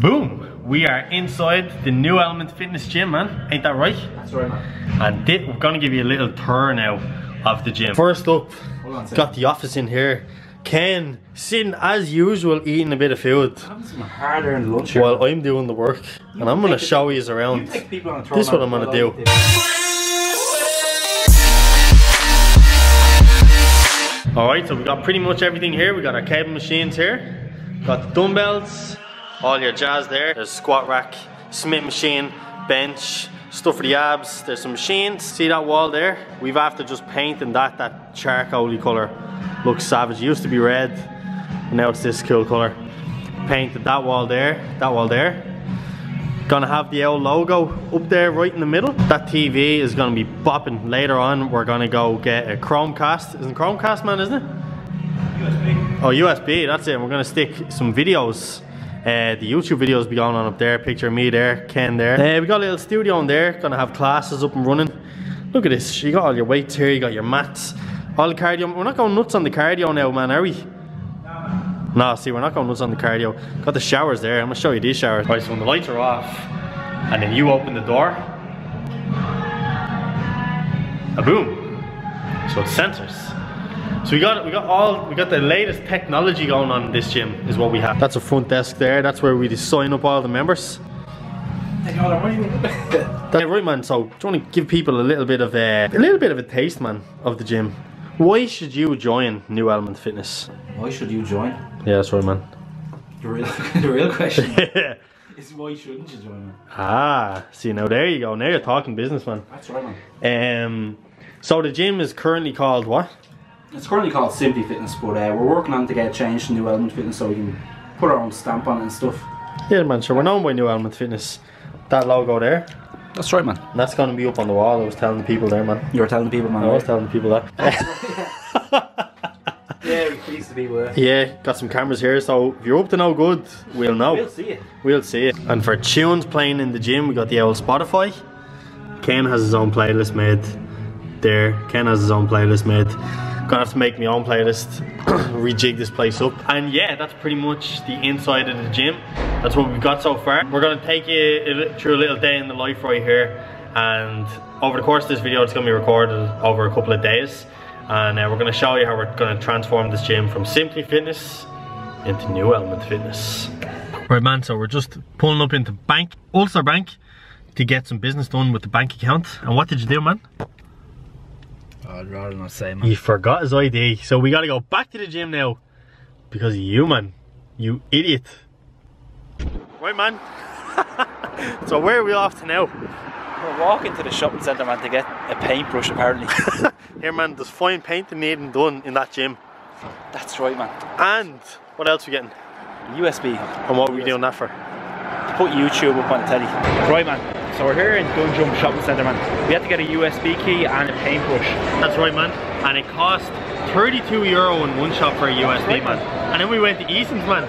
Boom! We are inside the New Element Fitness Gym, man. Ain't that right? That's right, man. And thi- we're gonna give you a little tour now of the gym. First up, on got the office in here. Ken sitting as usual eating a bit of food Having some hard-earned lunch here. while I'm doing the work. And I'm gonna show you You around. take people on a tour, This is what I'm gonna do. I like it. Alright, so we got pretty much everything here. We got our cable machines here. Got the dumbbells, all your jazz there. There's squat rack, Smith machine, bench, stuff for the abs. There's some machines. See that wall there? We've after just painting that, that charcoaly colour. Looks savage. It used to be red, now it's this cool colour. Painted that wall there, that wall there. Gonna have the old logo up there right in the middle. That TV is gonna be bopping. Later on, we're gonna go get a Chromecast. Isn't Chromecast, man, isn't it? Oh, USB, that's it. We're gonna stick some videos. Uh, the YouTube videos be going on up there. Picture of me there, Ken there. Uh, we got a little studio in there. Gonna have classes up and running. Look at this. You got all your weights here. You got your mats. All the cardio. We're not going nuts on the cardio now, man, are we? No, see, we're not going nuts on the cardio. Got the showers there. I'm gonna show you these showers. Right, so when the lights are off, and then you open the door, a boom. So it's sensors. So we got we got all we got the latest technology going on in this gym is what we have. That's a front desk there. That's where we just sign up all the members. Take all the. That, right, man. So do you want to give people a little bit of a, a little bit of a taste, man, of the gym? Why should you join New Element Fitness? Why should you join? Yeah, that's right, man. The real, the real question is why shouldn't you join, man? ah, see now there you go. Now you're talking business, man. That's right, man. Um, so the gym is currently called what? It's currently called Simply Fitness, but uh, we're working on to get it changed to New Element Fitness so we can put our own stamp on it and stuff. Yeah, man. So we're known by New Element Fitness. That logo there, That's right, man. and that's gonna be up on the wall. I was telling the people there, man. You were telling the people, man. I was telling the people that. Yeah, we pleased to be with yeah, got some cameras here. So if you're up to no good, we'll know. We'll see it. We'll see it. And for tunes playing in the gym, we got the old Spotify. Ken has his own playlist made. There, Ken has his own playlist made. Gonna have to make my own playlist, rejig this place up. And yeah, that's pretty much the inside of the gym. That's what we've got so far. We're gonna take you through a little day in the life right here. And over the course of this video, it's gonna be recorded over a couple of days. And uh, we're gonna show you how we're gonna transform this gym from Simply Fitness into New Element Fitness. Right man, so we're just pulling up into bank, Ulster Bank, to get some business done with the bank account. And what did you do, man? I'd rather not say, man. He forgot his ID, so we gotta go back to the gym now because of you, man. You idiot. Right, man. so where are we off to now? We're walking to the shopping centre, man, to get a paintbrush, apparently. Here, man. There's fine painting needing done in that gym. That's right, man. And what else we getting? USB. And what are we doing that for? Put YouTube up on the telly. Right, man. So we're here in Dundrum Shopping Centre, man. We had to get a USB key and a paintbrush. That's right, man. And it cost 32 euro in one shop for a USB, right, man. And then we went to Eason's, man.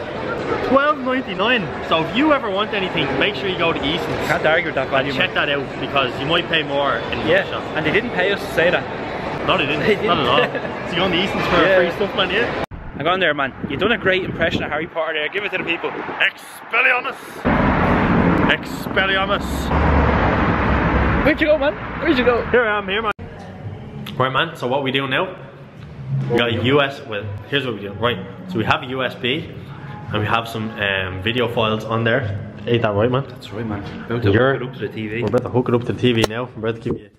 12.99. So if you ever want anything, make sure you go to Eason's. Can't argue with that value, Check man. that out because you might pay more in the Yeah, shop. and they didn't pay us to say that. No, they didn't. They Not at all. so you going to Eason's for Yeah. free stuff, man, yeah? I got on there, man. You've done a great impression of Harry Potter there. Give it to the people. Expelliarmus! Expelliarmus! Where'd you go, man? Where'd you go? Here I am, here, man. Right, man. So what we do now? We got a US. Well, here's what we do. Right. So we have a USB, and we have some um, video files on there. Ain't that right, man? That's right, man. We're About to You're- hook it up to the TV. We're about to hook it up to the TV now. We're about to give you.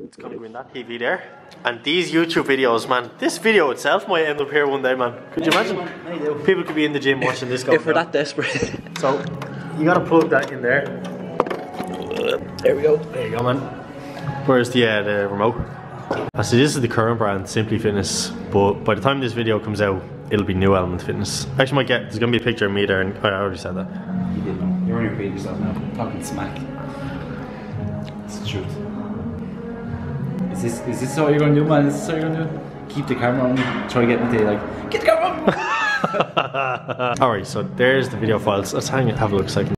It's gonna go in that TV there. And these YouTube videos, man. This video itself might end up here one day, man. Could you imagine? People could be in the gym watching this go. If we're that desperate. So you gotta plug that in there. There we go. There you go, man. Where's the uh, the remote? I see this is the current brand, Simply Fitness. But by the time this video comes out, it'll be New Element Fitness. Actually, might get there's gonna be a picture of me there, and oh, I already said that. You did, man. You're only repeating yourself now. Talking smack. It's the truth. Is this is this what you're gonna do, man? Is this what you're gonna do? Keep the camera on me. Try to get me to like get the camera on. All right, so there's the video files. Let's hang it, have a look a second.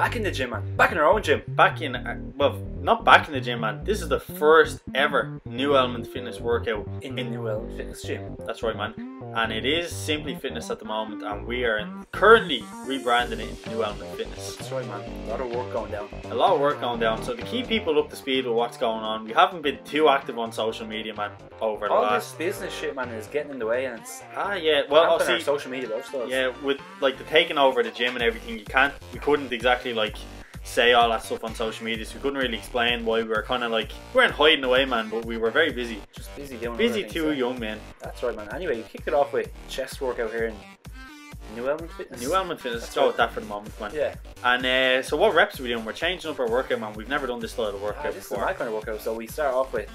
Back in the gym, man. Back in our own gym. Back in, uh, well, not back in the gym, man. This is the first ever New Element Fitness workout In the New Element Fitness Gym. That's right, man. And it is Simply Fitness at the moment, and we are in, currently rebranding it into New Element Fitness. That's right, man. A lot of work going down. A lot of work going down. So to keep people up to speed with what's going on, we haven't been too active on social media, man, over the All last. this business shit, man, is getting in the way, and it's Ah, yeah. Well, see. social media lifestyles. Yeah, with like the taking over the gym and everything, you can't. We couldn't exactly like say all that stuff on social media, so we couldn't really explain why we were kind of like we weren't hiding away, man. But we were very busy. Just busy doing Busy other too young men. That's right, man. Anyway, you kicked it off with chest workout here in New Element Fitness. New Element Fitness. Let's go with that for the moment, man. Yeah. And uh, so what reps are we doing? We're changing up our workout, man. We've never done this style of workout Ah, this is before. my kind of workout. So we start off with.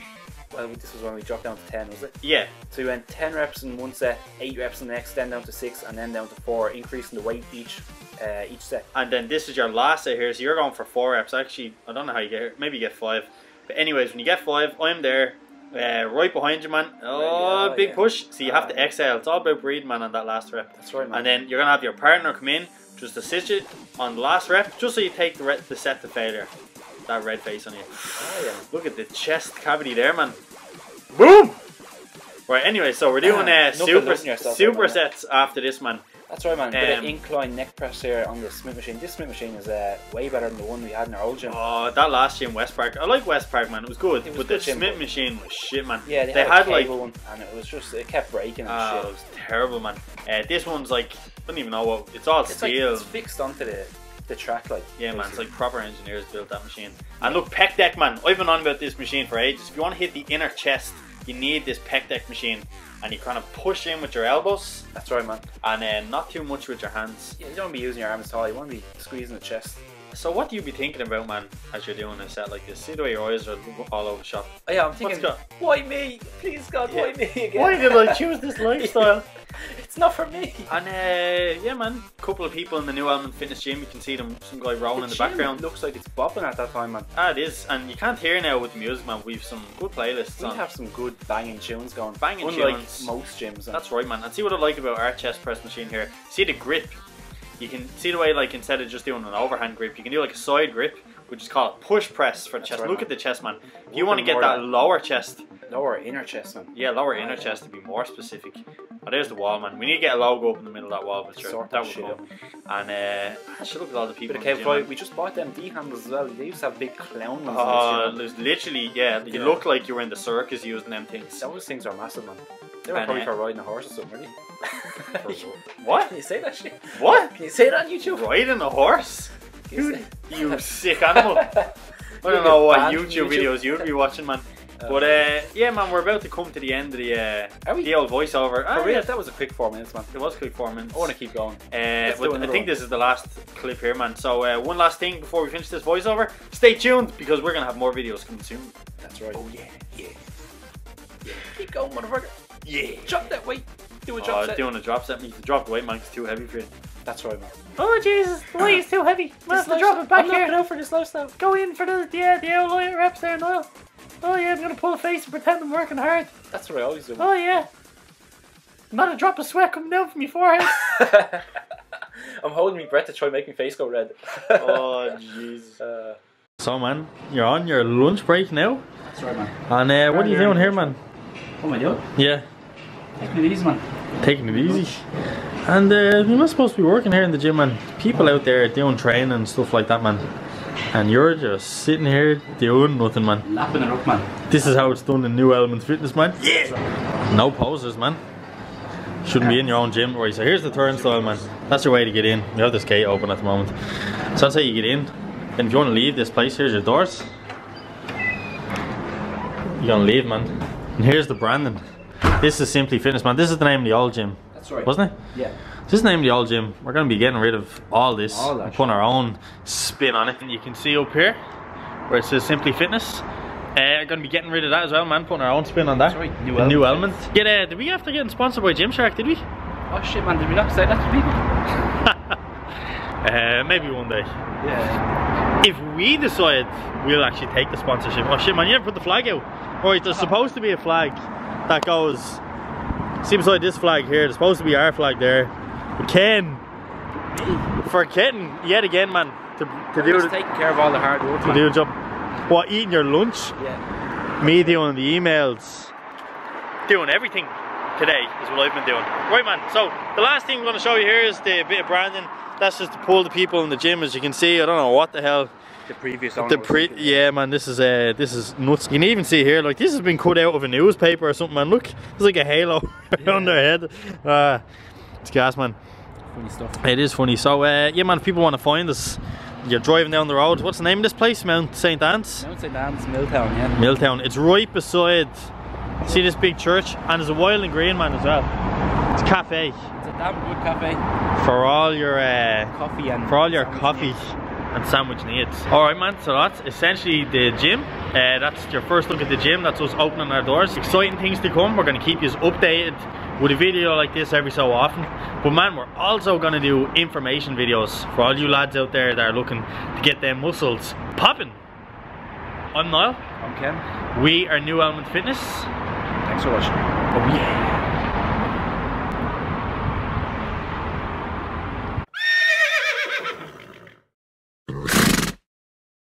Well, this was when we dropped down to ten, was it? Yeah, So we went 10 reps in one set, 8 reps in the next, then down to 6, and then down to 4, increasing the weight each uh, each set. and then this is your last set here, so you're going for four reps. Actually, I don't know how you get here. Maybe you get five. But anyways, when you get five, I'm there, uh, right behind you, man. Oh, yeah, big yeah. push. So you have to exhale. It's all about breathing, man, on that last rep. That's right, man. And then you're gonna have your partner come in, just assist you on the last rep, just so you take the, re- the set to failure. That red face on you. oh, yeah. Look at the chest cavity there, man. Boom! Right, anyway, so we're doing uh, super, super sets after this, man. That's right, man. Bit Um, incline neck press here on the Smith machine. This Smith machine is uh, way better than the one we had in our old gym. Oh, that last gym, West Park. I like West Park, man. It was good. It was but good the gym, Smith machine was shit, man. yeah, they, they had, had like. one, and it was just it kept breaking and Ah, it shit. was terrible, man. Uh, this one's like, I don't even know what. It's all It's like steel. it's fixed onto the the track, like yeah, man. It's like proper engineers built that machine. And look, pec deck, man. I've been on about this machine for ages. If you want to hit the inner chest, you need this pec deck machine. And you kind of push in with your elbows That's right, man. and then not too much with your hands. Yeah, you don't want to be using your arms at all. You want to be squeezing the chest. So what do you be thinking about, man, as you're doing a set like this? See the way your eyes are all over the shop. Oh, yeah, I'm thinking, why me? Please, God, why me again? Why did I choose this lifestyle? it's not for me. And uh, yeah, man, couple of people in the New Element Fitness Gym. You can see them, some guy rolling in the background. looks like it's bopping at that time, man. Ah, it is, and you can't hear now with the music, man. We've some good playlists We on. have some good banging tunes going. Banging Unlike tunes. most gyms. That's right, man. And see what I like about our chest press machine here. See the grip. You can see the way, like, instead of just doing an overhand grip, you can do like a side grip, which is called push press for the That's chest. right, Look man. at the chest, man. If you want to get that lower chest, lower inner chest, man. yeah, lower inner chest to be more specific. Oh, there's the wall, man. We need to get a logo up in the middle of that wall, but sure, Sort that that would. And uh, I should look at all the people. Bit of in the gym, We just bought them D handles as well. They used to have big clown ones. Oh, there's literally, yeah, you Yeah. look like you were in the circus using them things. Those things are massive, man. They were And, probably uh, for riding a horse or something, really. What? Can you say that shit? What? Can you say that on YouTube? Riding a horse? You Dude, you sick animal. I don't know what YouTube, YouTube. videos you'd be watching, man. But uh, yeah, man, we're about to come to the end of the uh, we? the old voiceover. Ah, For real, yeah, that was a quick four minutes, man. it was quick four minutes. I want to keep going. Uh, but I think one. this is the last clip here, man. So uh, one last thing before we finish this voiceover. Stay tuned because we're gonna have more videos coming soon. That's right. Oh yeah, yeah, yeah. Keep going, motherfucker. yeah. Drop that weight. Do a drop Oh, set. doing a drop set. You can drop the weight, man. It's too heavy for you. That's right, man. Oh Jesus, the weight is too heavy. Have to drop it back I'm here. out for this lifestyle. Go in for the yeah the old reps there, Noel. Oh yeah, I'm gonna pull a face and pretend I'm working hard. That's what I always do. Oh yeah. Not a drop of sweat coming down from your forehead. I'm holding my breath to try and make my face go red. oh Jesus. Uh, So man, you're on your lunch break now, that's right, man. and uh, what are you doing here, man? What am I doing? Yeah, Taking it easy, man. taking it easy. And uh, you're not supposed to be working here in the gym, man. People out there doing training and stuff like that, man. And you're just sitting here doing nothing, man. Lapping it up, man. This is how it's done in New Element Fitness, man. Yeah. No posers, man. Shouldn't be in your own gym. Right, so here's the turnstile, man. That's your way to get in. We have this gate open at the moment. So that's how you get in. And if you want to leave this place, here's your doors. You're gonna leave, man. And here's the branding. This is Simply Fitness, man. This is the name of the old gym, That's right. wasn't it? Yeah. This is the name of the old gym. We're gonna be getting rid of all this All and putting our own spin on it. And you can see up here where it says Simply Fitness. Uh, gonna be getting rid of that as well, man. Putting our own spin on that. That's right, New The New Element. element. Get, uh, did we have to get sponsored by Gymshark? Did we? Oh shit, man. Did we not say that to people? Uh, maybe one day. Yeah. If we decide we'll actually take the sponsorship. Oh shit, man! You never put the flag out. Right, there's supposed to be a flag that goes. See beside this flag here. There's supposed to be our flag there. But Ken, forgetting yet again, man, to, to do Just taking care of all the hard work. to man. do a job. What, eating your lunch? Yeah. Me doing the emails. Doing everything today is what I've been doing. Right, man. So the last thing I'm going to show you here is the bit of branding. That's just to pull the people in the gym. As you can see, I don't know what the hell. The previous owner The pre, yeah, man. This is uh, this is nuts. You can even see here, like this has been cut out of a newspaper or something, man. Look, there's like a halo on their head. Uh, it's gas, man. Funny stuff. It is funny. So, uh, yeah, man. If people want to find us, you're driving down the road. What's the name of this place? Mount St. Anne's. Mount St. Anne's, Milltown, yeah. Milltown. It's right beside. See this big church, and there's a Wild and Green man as well. It's a cafe It's a damn good cafe. for all your uh, Coffee and for all your coffee needs. and sandwich needs. All right, man. So that's essentially the gym. Uh, that's your first look at the gym. That's us opening our doors. Exciting things to come. We're going to keep you updated with a video like this every so often. But man, we're also going to do information videos for all you lads out there that are looking to get their muscles popping. I'm Niall. I'm Ken. We are New Element Fitness. Thanks for watching. Oh yeah.